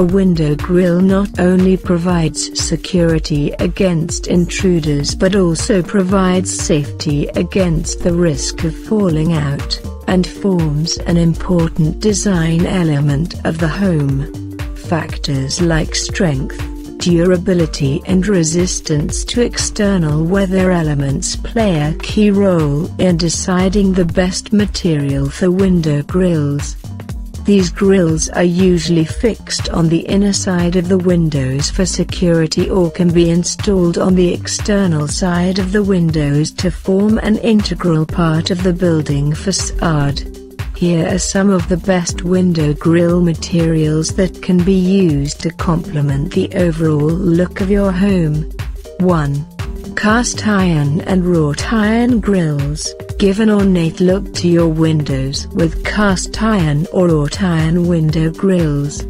A window grill not only provides security against intruders but also provides safety against the risk of falling out, and forms an important design element of the home. Factors like strength, durability and resistance to external weather elements play a key role in deciding the best material for window grills. These grills are usually fixed on the inner side of the windows for security or can be installed on the external side of the windows to form an integral part of the building facade. Here are some of the best window grill materials that can be used to complement the overall look of your home. 1. Cast iron and wrought iron grills. Give an ornate look to your windows with cast iron or wrought iron window grills.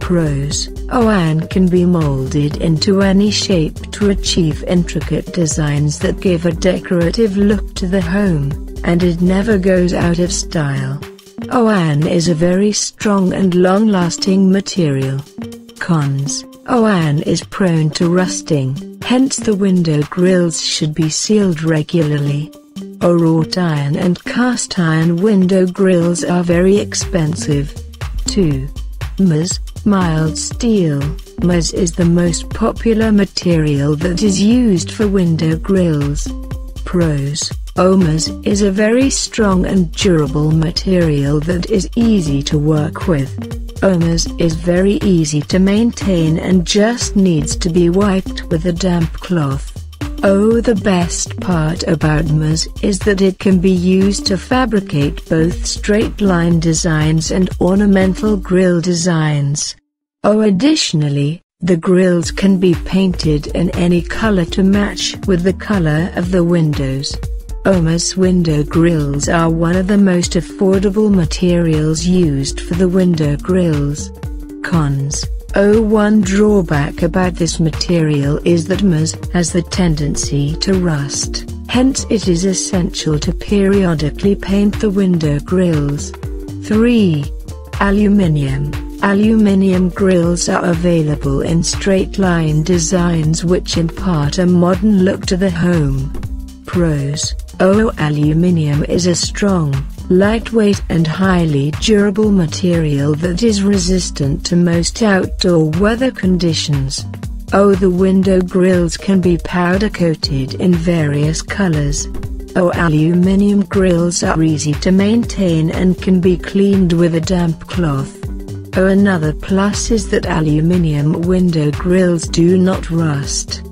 Pros oh, O-iron can be molded into any shape to achieve intricate designs that give a decorative look to the home, and it never goes out of style. Oh, O-iron is a very strong and long-lasting material. Cons oh, O-iron is prone to rusting, hence the window grills should be sealed regularly. A wrought iron and cast iron window grills are very expensive. 2. MAS, mild steel. MAS is the most popular material that is used for window grills. Pros OMAS is a very strong and durable material that is easy to work with. OMAS is very easy to maintain and just needs to be wiped with a damp cloth. Oh the best part about MAS is that it can be used to fabricate both straight line designs and ornamental grill designs. Oh additionally, the grills can be painted in any color to match with the color of the windows. Oh, OMAS window grills are one of the most affordable materials used for the window grills. Cons Oh one drawback about this material is that MAS has the tendency to rust, hence it is essential to periodically paint the window grills. 3. Aluminium Aluminium grills are available in straight line designs which impart a modern look to the home. Pros Oh aluminium is a strong, lightweight and highly durable material that is resistant to most outdoor weather conditions. Oh the window grills can be powder coated in various colors. Oh aluminium grills are easy to maintain and can be cleaned with a damp cloth. Oh another plus is that aluminium window grills do not rust.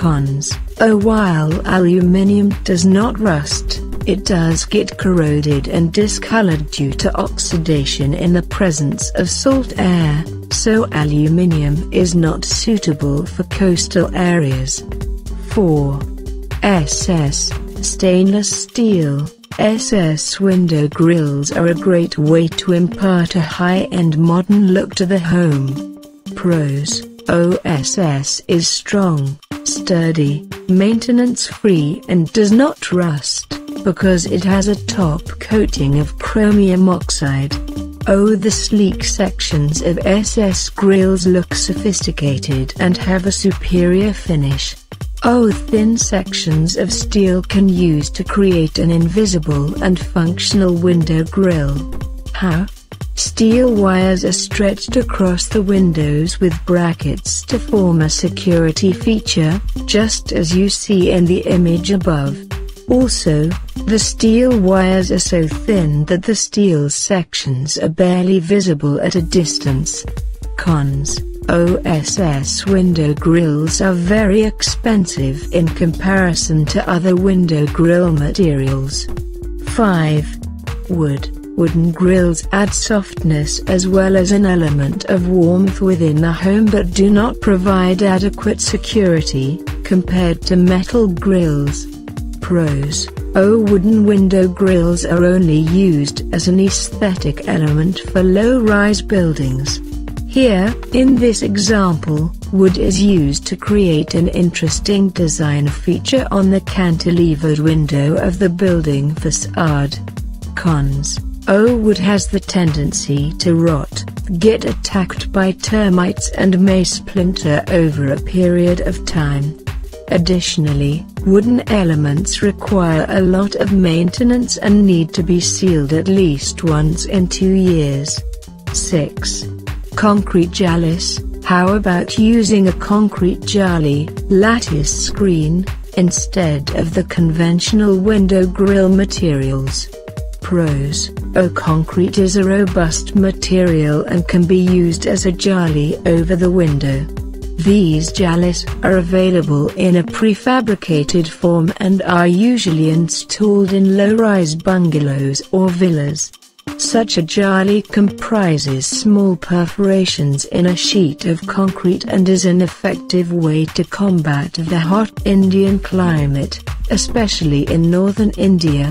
Cons. Oh while aluminium does not rust, it does get corroded and discolored due to oxidation in the presence of salt air, so aluminium is not suitable for coastal areas. 4. SS Stainless steel. SS window grills are a great way to impart a high-end modern look to the home. Pros. OSS is strong, sturdy, maintenance-free and does not rust because it has a top coating of chromium oxide. Oh the sleek sections of SS grills look sophisticated and have a superior finish. Oh thin sections of steel can use to create an invisible and functional window grill. How? Steel wires are stretched across the windows with brackets to form a security feature, just as you see in the image above. Also, the steel wires are so thin that the steel sections are barely visible at a distance. Cons OSS window grills are very expensive in comparison to other window grill materials. 5. Wood Wooden grills add softness as well as an element of warmth within the home but do not provide adequate security, compared to metal grills. Pros O wooden window grills are only used as an aesthetic element for low-rise buildings. Here, in this example, wood is used to create an interesting design feature on the cantilevered window of the building facade. Cons O wood has the tendency to rot, get attacked by termites and may splinter over a period of time. Additionally, wooden elements require a lot of maintenance and need to be sealed at least once in two years. 6. Concrete jalis, how about using a concrete jali, lattice screen, instead of the conventional window grill materials? Pros, O concrete is a robust material and can be used as a jali over the window. These jalis are available in a prefabricated form and are usually installed in low-rise bungalows or villas. Such a jali comprises small perforations in a sheet of concrete and is an effective way to combat the hot Indian climate, especially in northern India.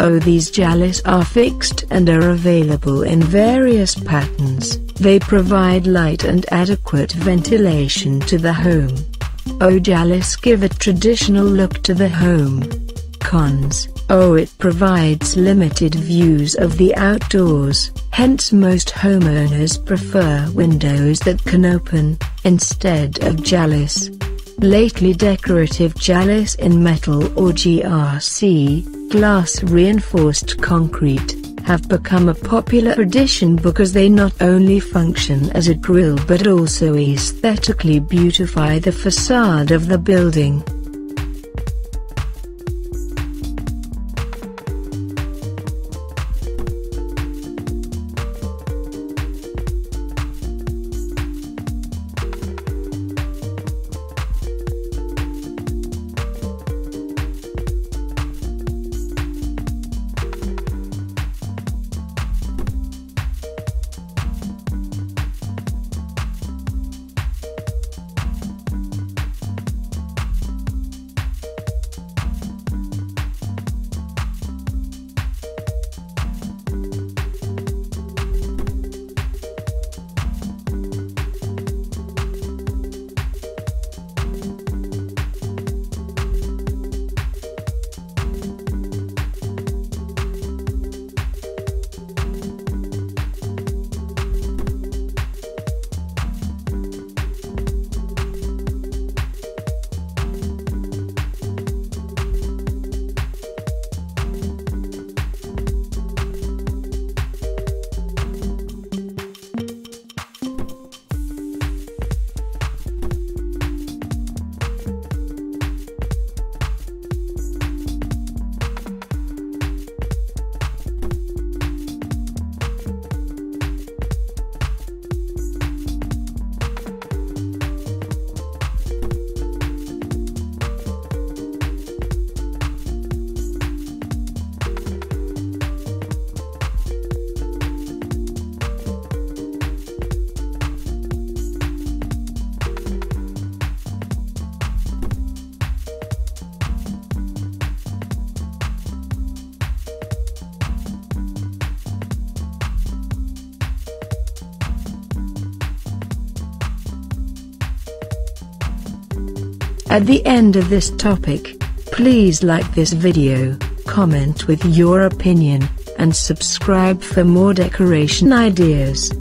Oh these jalis are fixed and are available in various patterns, they provide light and adequate ventilation to the home. Oh jalis give a traditional look to the home. Cons Oh it provides limited views of the outdoors, hence most homeowners prefer windows that can open, instead of jalis. Lately decorative jalis in metal or GRC, glass reinforced concrete, have become a popular addition because they not only function as a grill but also aesthetically beautify the facade of the building. At the end of this topic, please like this video, comment with your opinion, and subscribe for more decoration ideas.